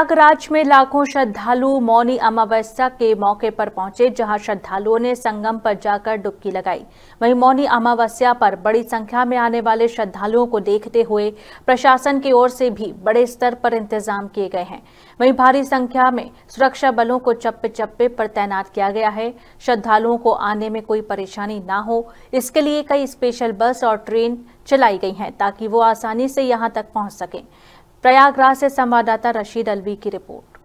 प्रयागराज में लाखों श्रद्धालु मौनी अमावस्या के मौके पर पहुँचे, जहाँ श्रद्धालुओं ने संगम पर जाकर डुबकी लगाई। वहीं मौनी अमावस्या पर बड़ी संख्या में आने वाले श्रद्धालुओं को देखते हुए प्रशासन की ओर से भी बड़े स्तर पर इंतज़ाम किए गए हैं। वहीं भारी संख्या में सुरक्षा बलों को चप्पे चप्पे पर तैनात किया गया है। श्रद्धालुओं को आने में कोई परेशानी न हो। इसके लिए कई स्पेशल बस और ट्रेन चलाई गई हैं, ताकि वो आसानी से यहाँ तक पहुँच सकें। प्रयागराज से संवाददाता रशीद अलवी की रिपोर्ट।